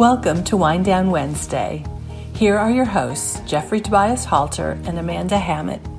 Welcome to Wind Down Wednesday. Here are your hosts, Jeffrey Tobias Halter and Amanda Hammett.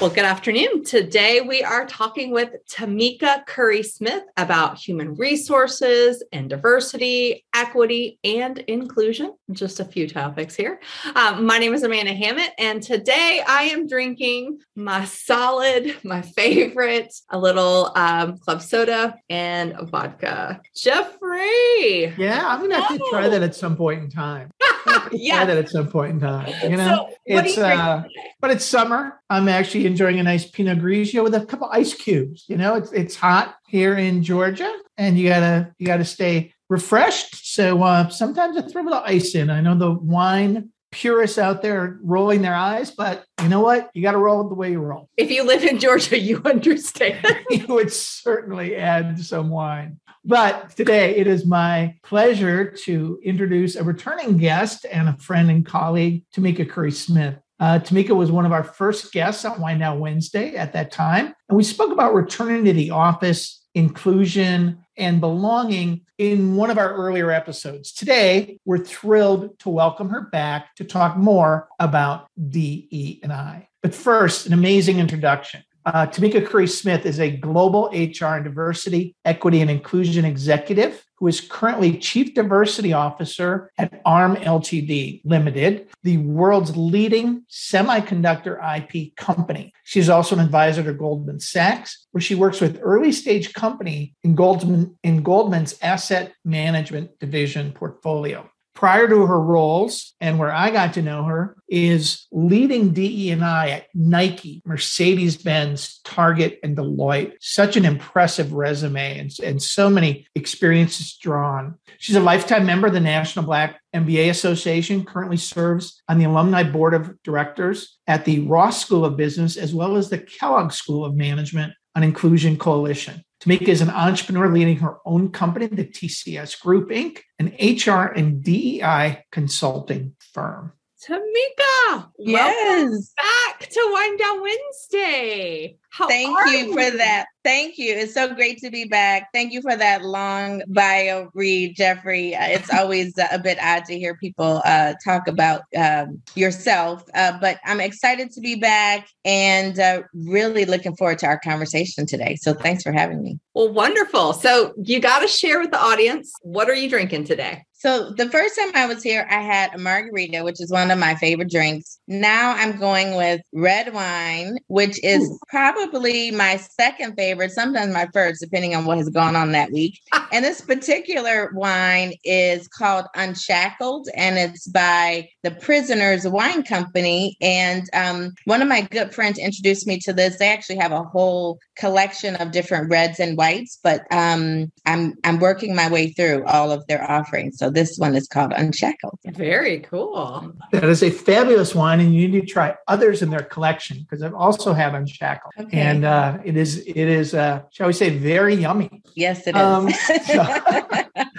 Well, good afternoon. Today we are talking with Tamika Curry Smith about human resources and diversity, equity, and inclusion. Just a few topics here. Um, my name is Amanda Hammett, and today I am drinking my solid, my favorite, a little um, club soda and vodka. Jeffrey. Yeah, I'm gonna have to try that at some point in time. yeah, that at some point in time. You know, so, it's uh, but it's summer. I'm actually enjoying a nice Pinot Grigio with a couple ice cubes. You know, it's it's hot here in Georgia, and you gotta you gotta stay refreshed. So uh, sometimes I throw a little ice in. I know the wine purists out there rolling their eyes, but you know what? You got to roll the way you roll. If you live in Georgia, you understand. you would certainly add some wine. But today it is my pleasure to introduce a returning guest and a friend and colleague, Tamika Curry Smith. Uh, Tamika was one of our first guests on Wind Down Wednesday at that time. And we spoke about returning to the office, inclusion, and belonging in one of our earlier episodes. Today, we're thrilled to welcome her back to talk more about DE and I. But first, an amazing introduction. Uh, Tamika Curry Smith is a global HR and diversity, equity, and inclusion executive who is currently Chief Diversity Officer at ARM Ltd. Limited, the world's leading semiconductor IP company. She's also an advisor to Goldman Sachs, where she works with early stage company in Goldman in Goldman's asset management division portfolio prior to her roles and where I got to know her is leading DE&I at Nike, Mercedes-Benz, Target, and Deloitte. Such an impressive resume and, and so many experiences drawn. She's a lifetime member of the National Black MBA Association, currently serves on the alumni board of directors at the Ross School of Business, as well as the Kellogg School of Management on Inclusion Coalition. Tamika is an entrepreneur leading her own company, the TCS Group Inc., an HR and DEI consulting firm. Tamika, yes, back to Wind Down Wednesday. How Thank you, you for that. Thank you. It's so great to be back. Thank you for that long bio read, Jeffrey. Uh, it's always a bit odd to hear people uh, talk about um, yourself, uh, but I'm excited to be back and uh, really looking forward to our conversation today. So thanks for having me. Well, wonderful. So you got to share with the audience what are you drinking today? So the first time I was here, I had a margarita, which is one of my favorite drinks. Now I'm going with red wine, which is Ooh. probably my second favorite, sometimes my first, depending on what has gone on that week. and this particular wine is called Unshackled, and it's by the Prisoners Wine Company. And um, one of my good friends introduced me to this. They actually have a whole collection of different reds and whites, but um, I'm I'm working my way through all of their offerings. So this one is called Unshackled. Very cool. That is a fabulous wine, and you need to try others in their collection because I also have Unshackled, okay. and uh, it is it is uh, shall we say very yummy. Yes, it is. Um, so,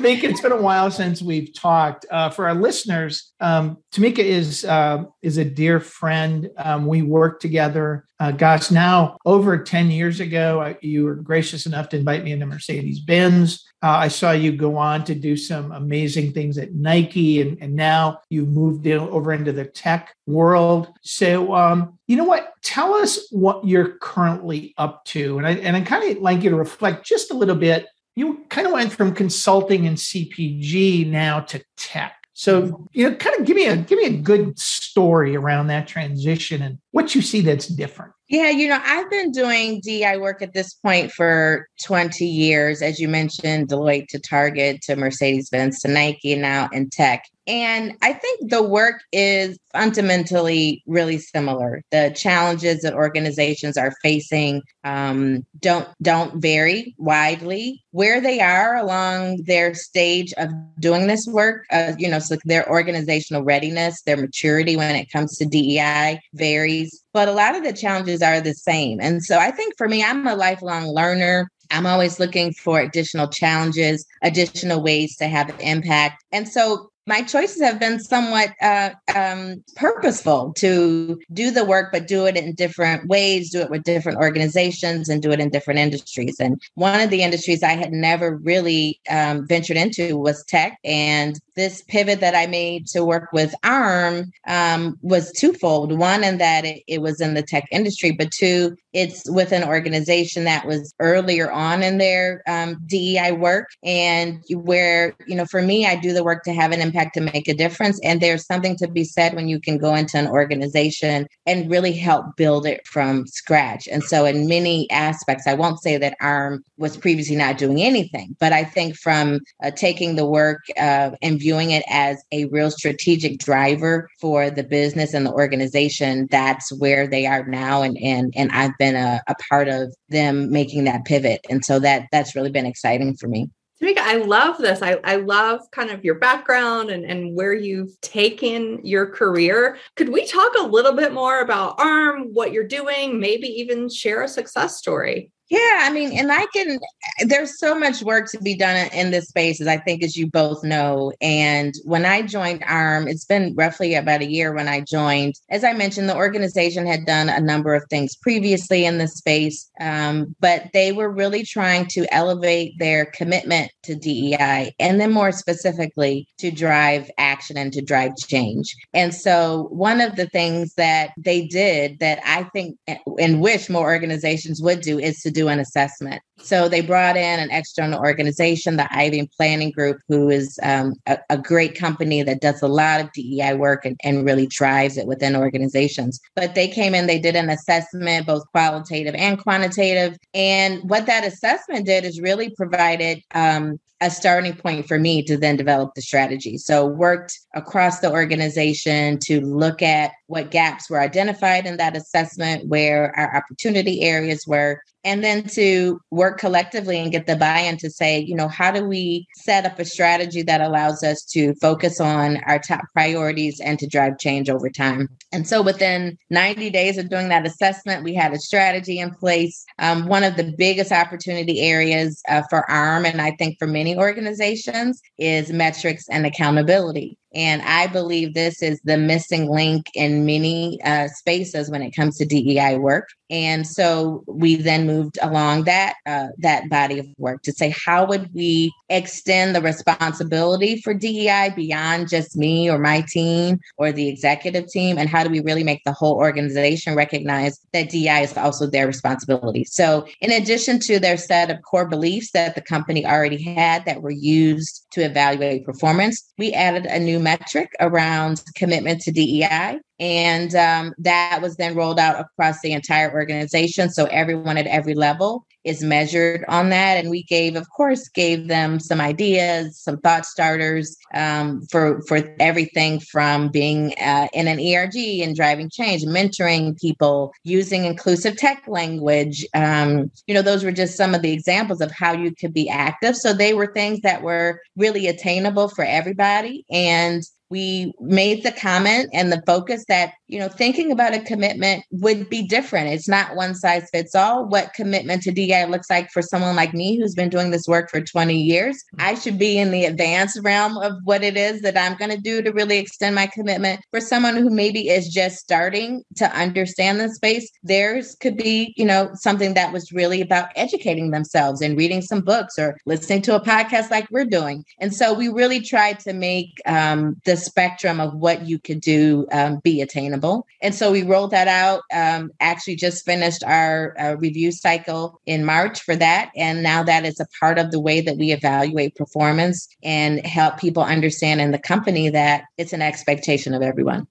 Tamika, it's been a while since we've talked. Uh, for our listeners, um, Tamika is uh, is a dear friend. Um, we worked together. Uh, gosh, now over ten years ago, I, you were gracious enough to invite me into Mercedes Benz. Uh, I saw you go on to do some amazing things at Nike, and, and now you've moved in, over into the tech world. So, um, you know what? Tell us what you're currently up to, and I and I kind of like you to reflect just a little bit you kind of went from consulting and CPG now to tech. So, mm-hmm. you know, kind of give me a give me a good story around that transition and what you see that's different. Yeah, you know, I've been doing DI work at this point for 20 years, as you mentioned, Deloitte to Target to Mercedes Benz to Nike, now in tech. And I think the work is fundamentally really similar. The challenges that organizations are facing um, don't don't vary widely. Where they are along their stage of doing this work, uh, you know, so their organizational readiness, their maturity when it comes to DEI varies. But a lot of the challenges are the same. And so I think for me, I'm a lifelong learner. I'm always looking for additional challenges, additional ways to have an impact. And so my choices have been somewhat uh, um, purposeful to do the work, but do it in different ways, do it with different organizations, and do it in different industries. And one of the industries I had never really um, ventured into was tech. And this pivot that I made to work with ARM um, was twofold. One, in that it, it was in the tech industry, but two, it's with an organization that was earlier on in their um, DEI work. And where, you know, for me, I do the work to have an impact to make a difference. And there's something to be said when you can go into an organization and really help build it from scratch. And so, in many aspects, I won't say that ARM was previously not doing anything, but I think from uh, taking the work uh, and viewing it as a real strategic driver for the business and the organization, that's where they are now. And, and, and I've been a, a part of them making that pivot. And so that that's really been exciting for me. Tamika, I love this. I, I love kind of your background and, and where you've taken your career. Could we talk a little bit more about ARM, what you're doing, maybe even share a success story? Yeah, I mean, and I can, there's so much work to be done in this space, as I think, as you both know. And when I joined ARM, it's been roughly about a year when I joined. As I mentioned, the organization had done a number of things previously in this space, um, but they were really trying to elevate their commitment to DEI and then more specifically to drive action and to drive change. And so, one of the things that they did that I think and wish more organizations would do is to do do an assessment. So they brought in an external organization, the Ivy Planning Group, who is um, a, a, great company that does a lot of DEI work and, and really drives it within organizations. But they came in, they did an assessment, both qualitative and quantitative. And what that assessment did is really provided um, a starting point for me to then develop the strategy. So worked across the organization to look at what gaps were identified in that assessment, where our opportunity areas were, and then to work collectively and get the buy-in to say, you know, how do we set up a strategy that allows us to focus on our top priorities and to drive change over time. And so within 90 days of doing that assessment, we had a strategy in place. Um, one of the biggest opportunity areas uh, for ARM, and I think for organizations, is metrics and accountability. And I believe this is the missing link in many uh, spaces when it comes to DEI work. And so we then moved along that uh, that body of work to say how would we extend the responsibility for DEI beyond just me or my team or the executive team, and how do we really make the whole organization recognize that DEI is also their responsibility? So, in addition to their set of core beliefs that the company already had that were used to evaluate performance, we added a new metric around commitment to DEI. And um, that was then rolled out across the entire organization. So everyone at every level is measured on that. And we gave, of course, gave them some ideas, some thought starters um, for for everything from being uh, in an ERG and driving change, mentoring people, using inclusive tech language. Um, you know, those were just some of the examples of how you could be active. So they were things that were really attainable for everybody. And we made the comment and the focus that you know thinking about a commitment would be different. It's not one size fits all. What commitment to DEI looks like for someone like me who's been doing this work for 20 years i should be in the advanced realm of what it is that i'm going to do to really extend my commitment. For someone who maybe is just starting to understand the space theirs could be you know something that was really about educating themselves and reading some books or listening to a podcast like we're doing. And so we really tried to make um, the spectrum of what you could do um, be attainable. And so we rolled that out. Um, actually, just finished our uh, review cycle in March for that. And now that is a part of the way that we evaluate performance and help people understand in the company that it's an expectation of everyone.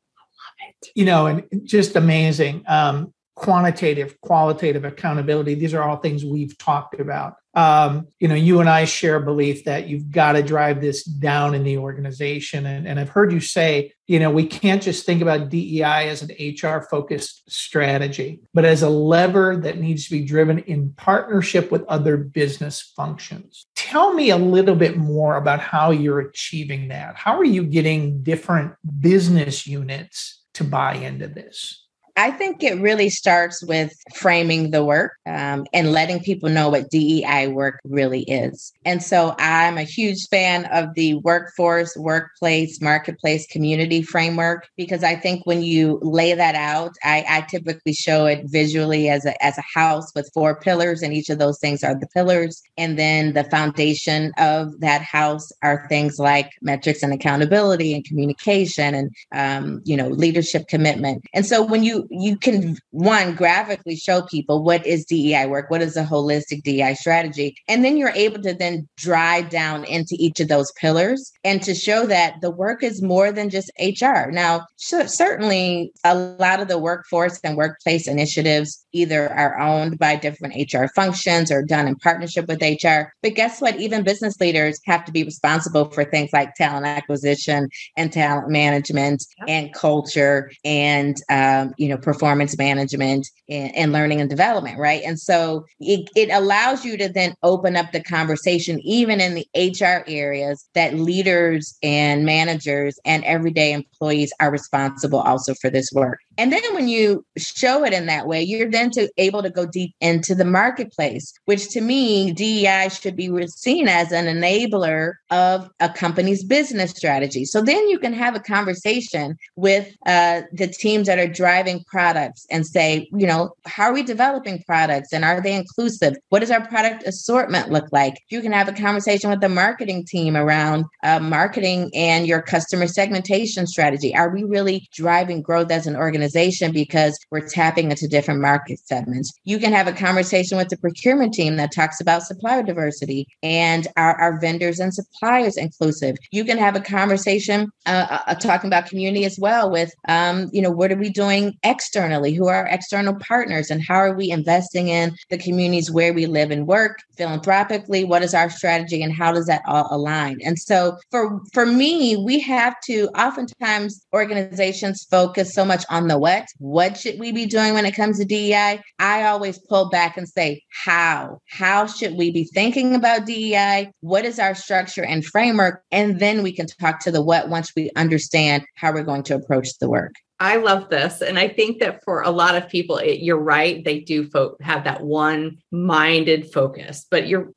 You know, and just amazing. Um, quantitative, qualitative accountability. These are all things we've talked about. Um, you know, you and I share a belief that you've got to drive this down in the organization. And, and I've heard you say, you know, we can't just think about DEI as an HR focused strategy, but as a lever that needs to be driven in partnership with other business functions. Tell me a little bit more about how you're achieving that. How are you getting different business units to buy into this? I think it really starts with framing the work um, and letting people know what DEI work really is. And so I'm a huge fan of the workforce, workplace, marketplace, community framework because I think when you lay that out, I, I typically show it visually as a, as a house with four pillars, and each of those things are the pillars. And then the foundation of that house are things like metrics and accountability and communication and um, you know leadership commitment. And so when you you can one graphically show people what is DEI work, what is a holistic DEI strategy, and then you're able to then drive down into each of those pillars and to show that the work is more than just HR. Now, certainly a lot of the workforce and workplace initiatives either are owned by different HR functions or done in partnership with HR. But guess what? Even business leaders have to be responsible for things like talent acquisition and talent management and culture and um, you know performance management and, and, learning and development, right? And so it, it allows you to then open up the conversation, even in the HR areas, that leaders and managers and everyday employees are responsible also for this work. And then when you show it in that way, you're then to, able to go deep into the marketplace, which to me, DEI should be seen as an enabler of a company's business strategy. So then you can have a conversation with uh, the teams that are driving products and say, you know, how are we developing products and are they inclusive? What does our product assortment look like? You can have a conversation with the marketing team around uh, marketing and your customer segmentation strategy. Are we really driving growth as an organization? because we're tapping into different market segments. You can have a conversation with the procurement team that talks about supplier diversity and our, our vendors and suppliers inclusive. You can have a conversation uh, uh, talking about community as well with, um, you know, what are we doing externally? Who are our external partners and how are we investing in the communities where we live and work philanthropically? What is our strategy and how does that all align? And so for, for me, we have to oftentimes organizations focus so much on the what. What should we be doing when it comes to DEI? I always pull back and say, how? How should we be thinking about DEI? What is our structure and framework? And then we can talk to the what once we understand how we're going to approach the work. I love this. And I think that for a lot of people, it, you're right. They do fo- have that one minded focus, but your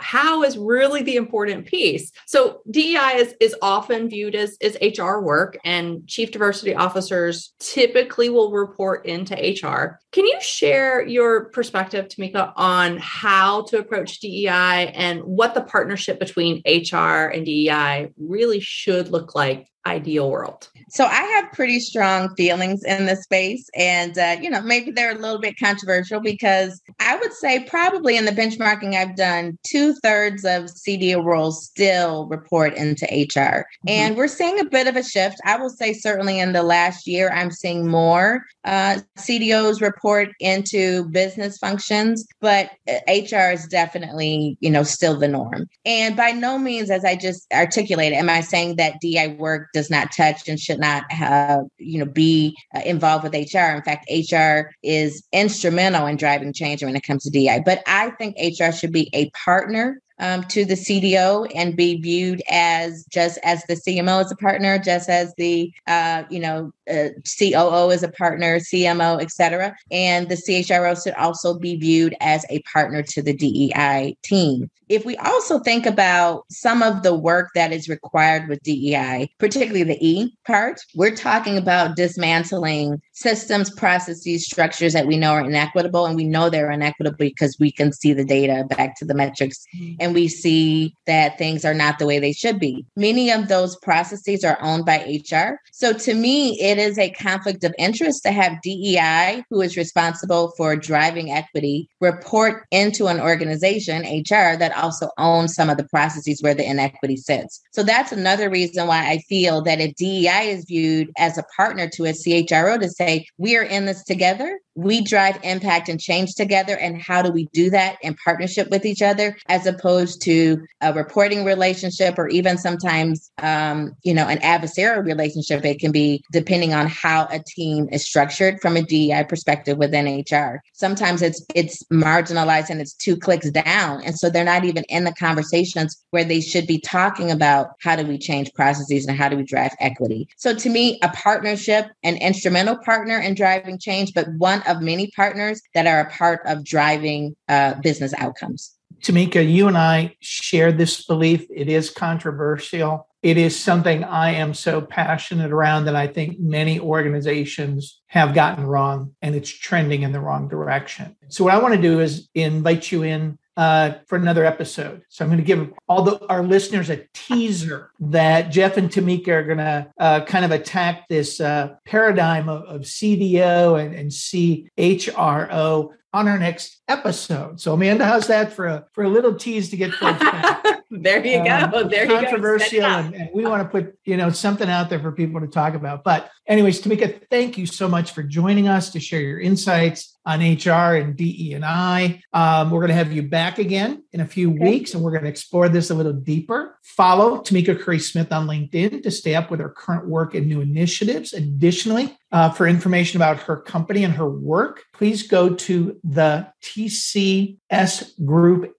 how is really the important piece. So DEI is, is often viewed as, as HR work, and chief diversity officers typically will report into HR. Can you share your perspective, Tamika, on how to approach DEI and what the partnership between HR and DEI really should look like ideal world? So I have pretty strong feelings in this space. And, uh, you know, maybe they're a little bit controversial because I would say probably in the benchmarking I've done, two thirds of CDO roles still report into HR. Mm-hmm. And we're seeing a bit of a shift. I will say, certainly in the last year, I'm seeing more uh, CDOs report into business functions, but HR uh, is definitely, you know, still the norm. And by no means, as I just articulated, am I saying that DI work does not touch and should not have, you know, be uh, involved with HR. In fact, HR is instrumental in driving change when it comes to DI. But I think HR should be a partner um, to the CDO and be viewed as just as the CMO as a partner, just as the uh, you know uh, COO as a partner, CMO, et cetera. And the CHRO should also be viewed as a partner to the DEI team. If we also think about some of the work that is required with DEI, particularly the E part, we're talking about dismantling systems, processes, structures that we know are inequitable. And we know they're inequitable because we can see the data back to the metrics mm-hmm. and we see that things are not the way they should be. Many of those processes are owned by HR. So to me, it is a conflict of interest to have DEI, who is responsible for driving equity, report into an organization, HR, that also owns some of the processes where the inequity sits. So that's another reason why I feel that if DEI is viewed as a partner to a CHRO to say, we are in this together, we drive impact and change together? And how do we do that in partnership with each other as opposed to a reporting relationship or even sometimes, um, you know, an adversarial relationship? It can be depending on how a team is structured from a DEI perspective within HR. Sometimes it's it's marginalized and it's two clicks down. And so they're not even in the conversations where they should be talking about how do we change processes and how do we drive equity. So to me, a partnership, an instrumental partner in driving change, but one of many partners that are a part of driving uh, business outcomes. Tamika, you and I share this belief. It is controversial. It is something I am so passionate around that I think many organizations have gotten wrong and it's trending in the wrong direction. So, what I want to do is invite you in uh, for another episode. So I'm going to give all the, our listeners a teaser that Jeff and Tamika are going to uh, kind of attack this uh, paradigm of, of CDO and, and CHRO on our next episode. So Amanda, how's that for a for a little tease to get folks back? there you um, go. There you go. Controversial, and, and, we want to put you know something out there for people to talk about. But anyways, Tamika, thank you so much for joining us to share your insights on HR and DE and I. Um, we're going to have you back again in a few okay. weeks, and we're going to explore this a little deeper. Follow Tamika Curry Smith on LinkedIn to stay up with her current work and new initiatives. Additionally, uh, for information about her company and her work, please go to the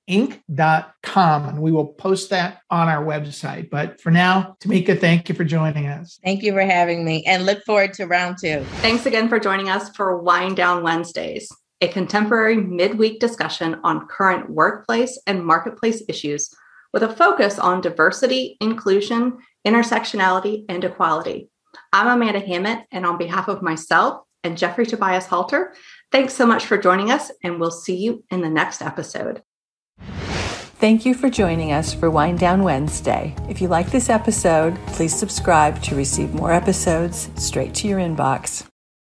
tcsgroupinc.com and we will post that on our website. But for now, Tamika, thank you for joining us. Thank you for having me and look forward to round two. Thanks again for joining us for Wind Down Wednesdays, a contemporary midweek discussion on current workplace and marketplace issues with a focus on diversity, inclusion, intersectionality, and equality. I'm Amanda Hammett, and on behalf of myself and Jeffrey Tobias Halter, thanks so much for joining us, and we'll see you in the next episode. Thank you for joining us for Wind Down Wednesday. If you like this episode, please subscribe to receive more episodes straight to your inbox.